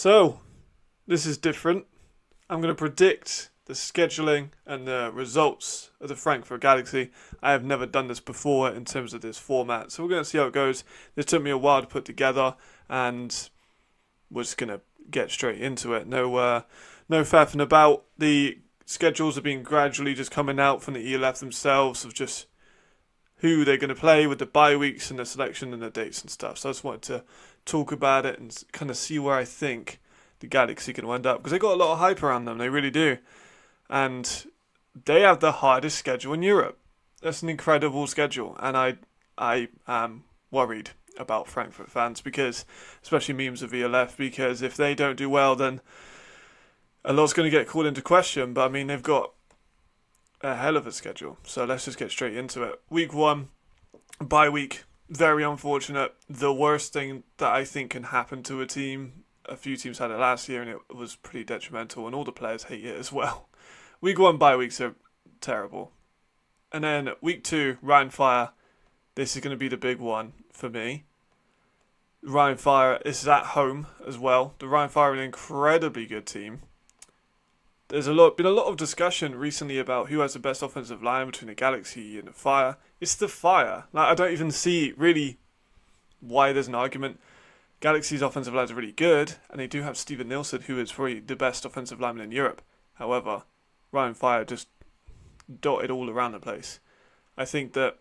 So, this is different. I'm going to predict the scheduling and the results of the Frankfurt Galaxy. I have never done this before in terms of this format, so we're going to see how it goes. This took me a while to put together, and we're just going to get straight into it. No, uh, no faffing about. The schedules have been gradually just coming out from the ELF themselves of just who they're going to play with the bye weeks and the selection and the dates and stuff. So I just wanted to talk about it and kind of see where I think the Galaxy can end up because they got a lot of hype around them. They really do, and they have the hardest schedule in Europe. That's an incredible schedule, and I I am worried about Frankfurt fans because, especially memes of VLF, because if they don't do well, then a lot's going to get called into question. But I mean, they've got a hell of a schedule. So let's just get straight into it. Week one, bye week. Very unfortunate. The worst thing that I think can happen to a team. A few teams had it last year and it was pretty detrimental, and all the players hate it as well. Week one bye weeks are terrible. And then week two, Rhein Fire. This is going to be the big one for me. Rhein Fire this is at home as well. The Rhein Fire are an incredibly good team there's a lot been a lot of discussion recently about who has the best offensive line between the Galaxy and the Fire. It's the Fire. Like I don't even see really why there's an argument. Galaxy's offensive line is really good, and they do have Steven Nilsson, who is probably the best offensive lineman in Europe. However, Rhein Fire just dotted all around the place. I think that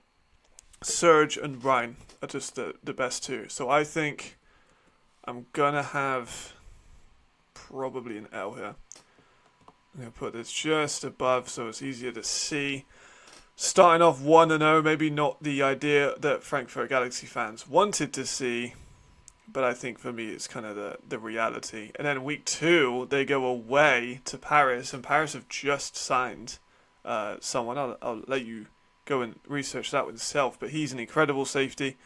Surge and Rhein are just the, the best two. So I think I'm gonna have probably an L here. I'm going to put this just above so it's easier to see. Starting off 1 0, maybe not the idea that Frankfurt Galaxy fans wanted to see, but I think for me it's kind of the, the reality. And then week 2, they go away to Paris, and Paris have just signed uh, someone. I'll, I'll let you go and research that with yourself, but he's an incredible safety.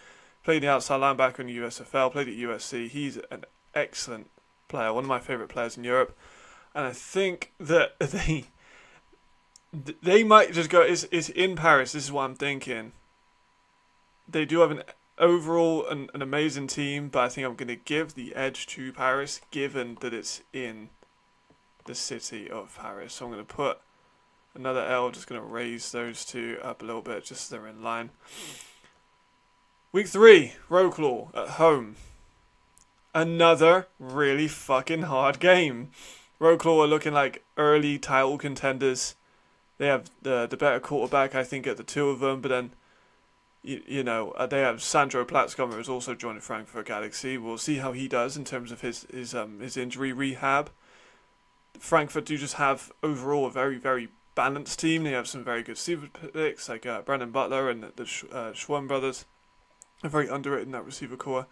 Played the outside linebacker in the USFL, played at USC. He's an excellent player, one of my favourite players in Europe and I think that they they might just go. It's, it's in Paris. This is what I'm thinking. They do have an overall an, an amazing team, but I think I'm going to give the edge to Paris, given that it's in the city of Paris. So I'm going to put another L. Just going to raise those two up a little bit, just so they're in line. Week three, Wroclaw at home. Another really fucking hard game. Wroclaw are looking like early title contenders. They have the the better quarterback, I think, at the two of them. But then, you, you know, uh, they have Sandro Platzgummer who's also joined Frankfurt Galaxy. We'll see how he does in terms of his his um his injury rehab. Frankfurt do just have overall a very very balanced team. They have some very good receiver picks like uh, Brandon Butler and the, the uh, Schwan brothers. Are very underrated in that receiver core.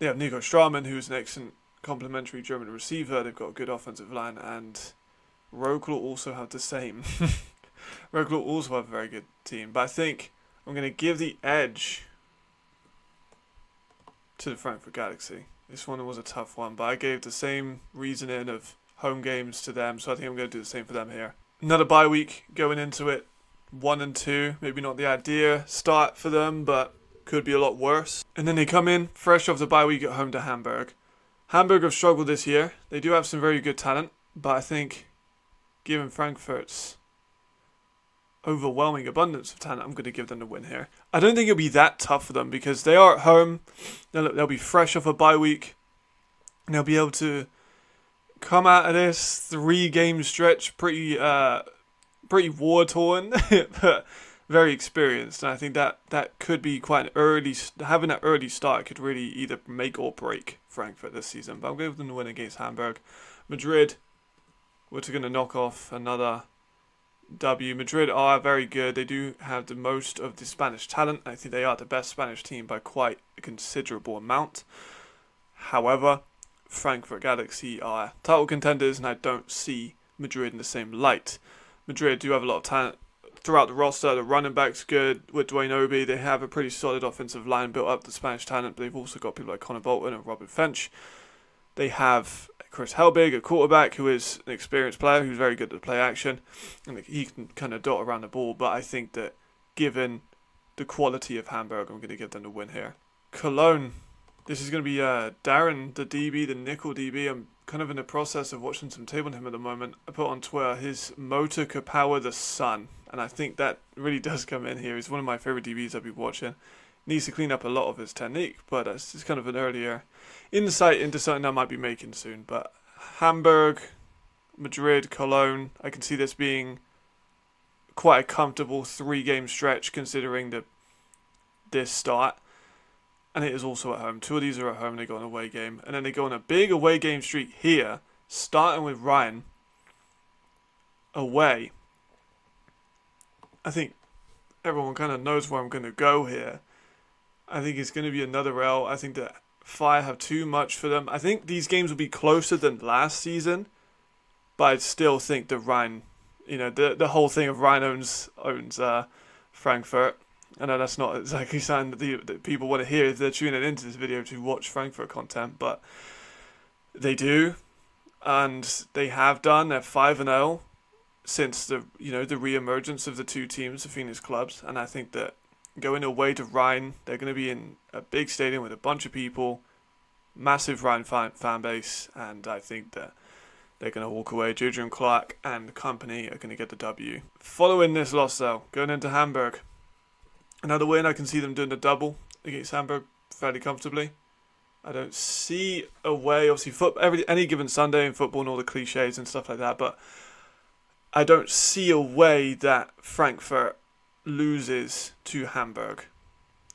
They have Nico Straumann, who's an excellent complementary German receiver. They've got a good offensive line, and Wroclaw also have the same. Wroclaw also have a very good team, but I think I'm going to give the edge to the Frankfurt Galaxy. This one was a tough one, but I gave the same reasoning of home games to them, so I think I'm going to do the same for them here. Another bye week going into it, one and two. Maybe not the idea start for them, but could be a lot worse. And then they come in fresh off the bye week at home to Hamburg. Hamburg have struggled this year. They do have some very good talent, but I think given Frankfurt's overwhelming abundance of talent, I'm going to give them the win here. I don't think it'll be that tough for them because they are at home. They'll, they'll be fresh off a bye week. They'll be able to come out of this three game stretch pretty uh, pretty war torn, but very experienced, and I think that that could be quite an early having that early start could really either make or break Frankfurt this season. But I'm going them to win against Hamburg, Madrid. We're going to knock off another W. Madrid are very good. They do have the most of the Spanish talent. I think they are the best Spanish team by quite a considerable amount. However, Frankfurt Galaxy are title contenders, and I don't see Madrid in the same light. Madrid do have a lot of talent throughout the roster. The running back's good with Dwayne Obi. They have a pretty solid offensive line built up the Spanish talent, but they've also got people like Connor Bolton and Robert Finch. They have Chris Helbig, a quarterback who is an experienced player who's very good at play action, and he can kind of dot around the ball. But I think that given the quality of Hamburg, I'm going to give them the win here. Cologne, This is going to be uh, Darren, the DB, the nickel DB. I'm kind of in the process of watching some tape on him at the moment. I put on Twitter his motor could power the sun, and I think that really does come in here. He's one of my favorite DBs I've been watching. Needs to clean up a lot of his technique, but that's just kind of an earlier insight into something I might be making soon. But Hamburg, Madrid, Cologne, I can see this being quite a comfortable three game stretch considering the this start. And it is also at home. Two of these are at home, they go on a away game. And then they go on a big away game streak here, starting with Rhein away. I think everyone kind of knows where I'm going to go here. I think it's going to be another L. I think that Fire have too much for them. I think these games will be closer than last season, but I still think that Rhein, you know, the the whole thing of Rhein owns owns uh, Frankfurt. I know that's not exactly something that, the, that people want to hear if they're tuning into this video to watch Frankfurt content, but they do, and they have done. They're five and zero oh since the you know the re-emergence of the two teams, the Phoenix clubs, and I think that going away to Rhein, they're going to be in a big stadium with a bunch of people, massive Rhein fan, fan base, and I think that they're going to walk away. Juju Clark and company are going to get the W. Following this loss, though, going into Hamburg, Another win, I can see them doing the double against Hamburg fairly comfortably. I don't see a way, obviously, foot, every, any given Sunday in football and all the cliches and stuff like that, but I don't see a way that Frankfurt loses to Hamburg.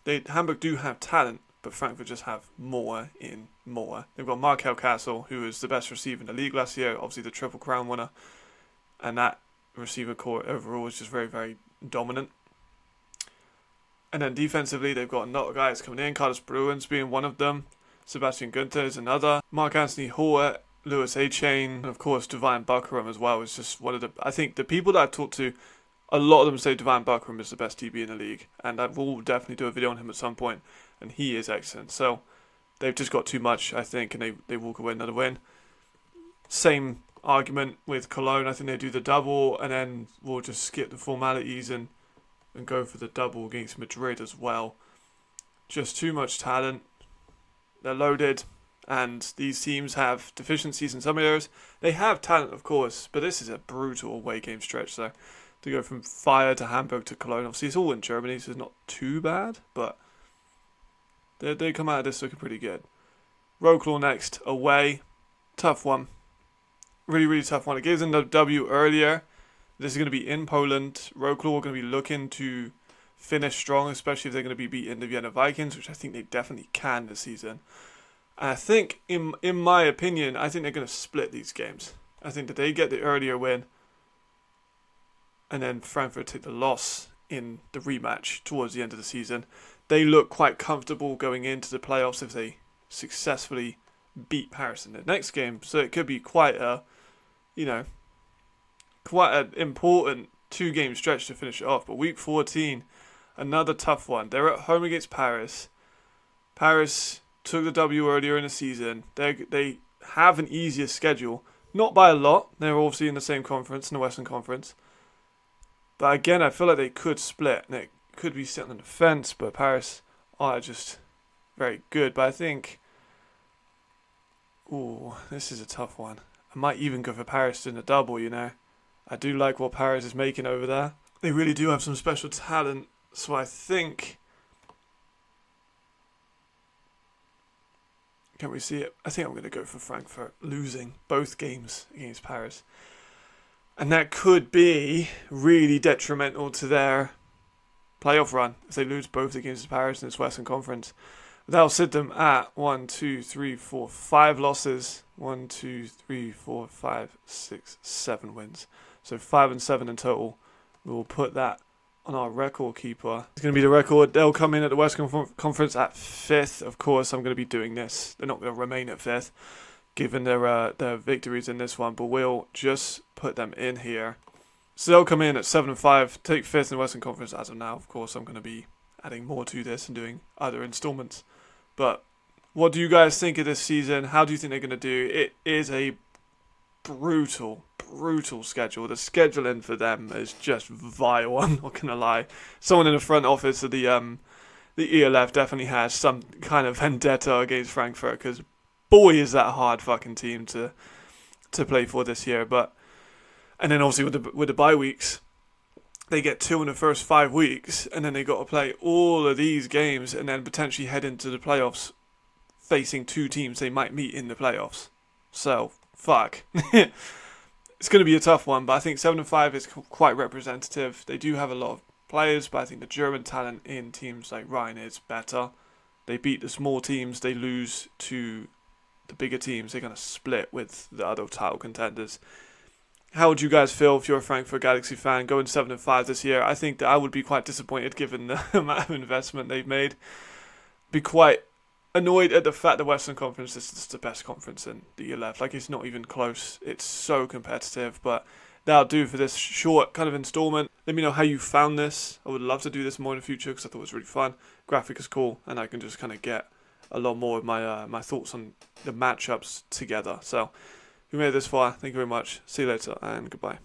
They Hamburg do have talent, but Frankfurt just have more in more. They've got Markel Castle, who is the best receiver in the league last year, obviously the Triple Crown winner, and that receiver core overall is just very, very dominant. And then defensively, they've got a lot of guys coming in. Carlos Bruins being one of them. Sebastian Gunther is another. Mark Anthony Louis Achane, and of course Divine Buckram as well is just one of the. I think the people that I've talked to, a lot of them say Divine Buckram is the best DB in the league, and I will definitely do a video on him at some point, and he is excellent. So they've just got too much, I think, and they they walk away another win. Same argument with Cologne. I think they do the double, and then we'll just skip the formalities and and go for the double against Madrid as well. Just too much talent. They're loaded, and these teams have deficiencies in some areas. They have talent, of course, but this is a brutal away game stretch. So to go from Fire to Hamburg to Cologne, obviously it's all in Germany, so it's not too bad, but they they come out of this looking pretty good. Wroclaw next, away, tough one, really really tough one. It gives them the W earlier this is going to be in Poland. Wroclaw are going to be looking to finish strong, especially if they're going to be beating the Vienna Vikings, which I think they definitely can this season. I think, in in my opinion, I think they're going to split these games. I think that they get the earlier win, and then Frankfurt take the loss in the rematch towards the end of the season. They look quite comfortable going into the playoffs if they successfully beat Paris in the next game. So it could be quite a, you know, quite an important two game stretch to finish it off. But week 14, another tough one. They're at home against Paris. Paris took the W earlier in the season. They they have an easier schedule, not by a lot. They're obviously in the same conference, in the Western Conference. But again, I feel like they could split, and it could be sitting on the fence. But Paris are just very good. But I think, oh, this is a tough one. I might even go for Paris in the double. You know. I do like what Paris is making over there. They really do have some special talent, so I think. Can we see it? I think I'm going to go for Frankfurt losing both games against Paris. And that could be really detrimental to their playoff run if they lose both against Paris in this Western Conference. That'll sit them at one, two, three, four, five losses. One, two, three, four, five, six, seven wins. So five and seven in total. We will put that on our record keeper. It's going to be the record. They'll come in at the West Conference at fifth. Of course, I'm going to be doing this. They're not going to remain at fifth, given their uh, their victories in this one. But we'll just put them in here. So they'll come in at seven and five, take fifth in the Western Conference as of now. Of course, I'm going to be adding more to this and doing other installments. But what do you guys think of this season? How do you think they're going to do? It is a brutal, brutal schedule. The scheduling for them is just vile. I'm not gonna lie. Someone in the front office of the um, the ELF definitely has some kind of vendetta against Frankfurt because boy is that a hard fucking team to to play for this year. But and then obviously with the with the bye weeks, they get two in the first five weeks, and then they got to play all of these games, and then potentially head into the playoffs facing two teams they might meet in the playoffs. So fuck. it's going to be a tough one, but I think seven and five is quite representative. They do have a lot of players, but I think the German talent in teams like Rhein is better. They beat the small teams, they lose to the bigger teams. They're going to split with the other title contenders. How would you guys feel if you're a Frankfurt Galaxy fan going seven and five this year? I think that I would be quite disappointed given the amount of investment they've made. Be quite annoyed at the fact the Western Conference is the best conference in the year left. Like it's not even close. It's so competitive, but that'll do for this short kind of installment. Let me know how you found this. I would love to do this more in the future because I thought it was really fun. Graphic is cool, and I can just kind of get a lot more of my uh, my thoughts on the matchups together. So, if you made it this far, thank you very much. See you later, and goodbye.